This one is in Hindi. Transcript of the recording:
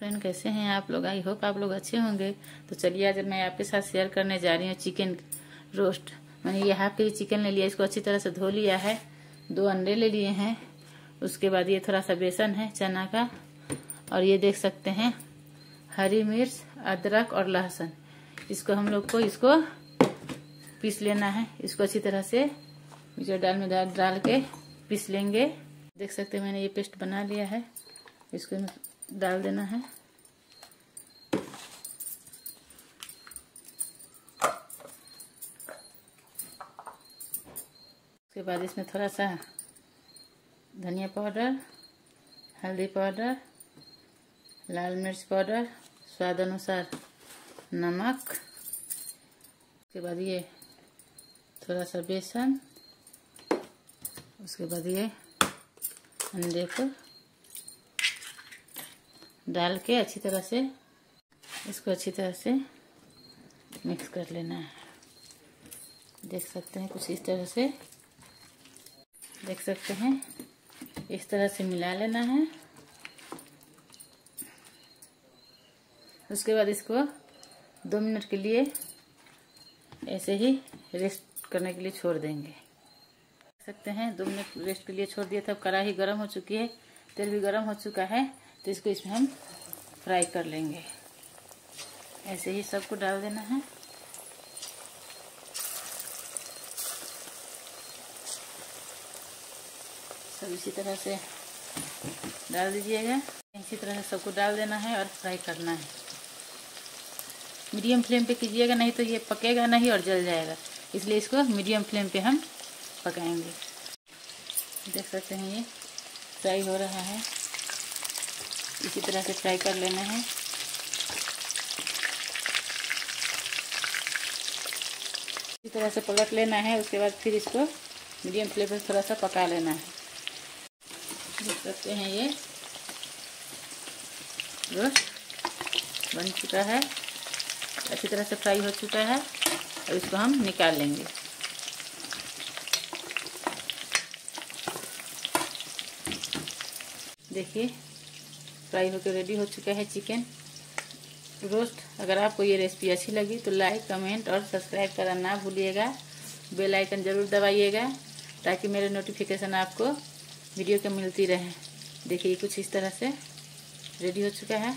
फ्रेंड कैसे हैं आप लोग? आई होप आप लोग अच्छे होंगे। तो चलिए, आज मैं आपके साथ शेयर करने जा रही हूँ चिकन रोस्ट मैंने ये हाफ़ के जी चिकन ले लिया, इसको अच्छी तरह से धो लिया है। दो अंडे ले लिए हैं। उसके बाद ये थोड़ा सा बेसन है, चना का। और ये देख सकते हैं, हरी मिर्च, अदरक और लहसुन। इसको हम लोग को, इसको पीस लेना है। इसको अच्छी तरह से मिक्सर डाल में डाल डाल के पीस लेंगे। देख सकते हैं, मैंने ये पेस्ट बना लिया है। इसको डाल देना है। उसके बाद इसमें थोड़ा सा धनिया पाउडर, हल्दी पाउडर, लाल मिर्च पाउडर, स्वाद अनुसार नमक। उसके बाद ये थोड़ा सा बेसन। उसके बाद ये अंडे को डाल के अच्छी तरह से, इसको अच्छी तरह से मिक्स कर लेना है। देख सकते हैं कुछ इस तरह से, देख सकते हैं, इस तरह से मिला लेना है। उसके बाद इसको दो मिनट के लिए ऐसे ही रेस्ट करने के लिए छोड़ देंगे। देख सकते हैं, दो मिनट रेस्ट के लिए छोड़ दिया था। कढ़ाई गर्म हो चुकी है, तेल भी गर्म हो चुका है। तो इसको इसमें हम फ्राई कर लेंगे। ऐसे ही सबको डाल देना है। सब इसी तरह से डाल दीजिएगा। इसी तरह से सबको डाल देना है और फ्राई करना है। मीडियम फ्लेम पे कीजिएगा, नहीं तो ये पकेगा नहीं और जल जाएगा। इसलिए इसको मीडियम फ्लेम पे हम पकाएँगे। देख सकते हैं ये फ्राई हो रहा है। इसी तरह से फ्राई कर लेना है। इसी तरह से पलट लेना है, उसके बाद फिर इसको मीडियम फ्लेम पर थोड़ा सा पका लेना है। देख सकते हैं ये रोस्ट बन चुका है। अच्छी तरह से फ्राई हो चुका है। और इसको हम निकाल लेंगे। देखिए फ्राई होकर रेडी हो चुका है चिकन। रोस्ट। अगर आपको ये रेसिपी अच्छी लगी तो लाइक, कमेंट और सब्सक्राइब करना ना भूलिएगा। बेल आइकन ज़रूर दबाइएगा ताकि मेरे नोटिफिकेशन आपको वीडियो के मिलती रहे। देखिए कुछ इस तरह से रेडी हो चुका है।